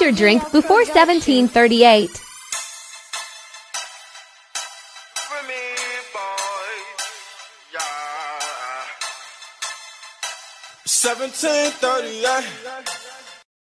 Your drink before 1738. Seventeen thirty-eight.